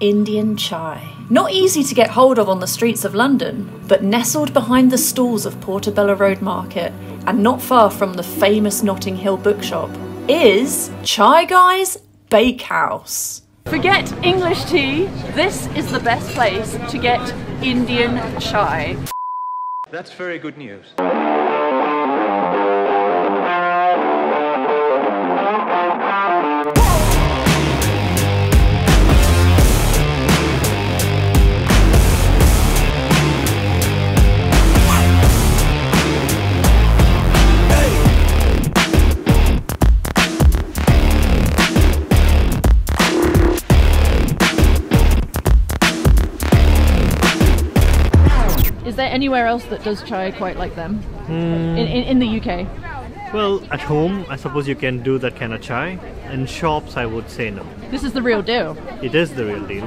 Indian chai. Not easy to get hold of on the streets of London, but nestled behind the stalls of Portobello Road Market and not far from the famous Notting Hill bookshop is Chai Guys Bakehouse. Forget English tea, this is the best place to get Indian chai. That's very good news. Is there anywhere else that does chai quite like them? In, in, in the UK? Well, at home, I suppose you can do that kind of chai. In shops, I would say no. This is the real deal. It is the real deal.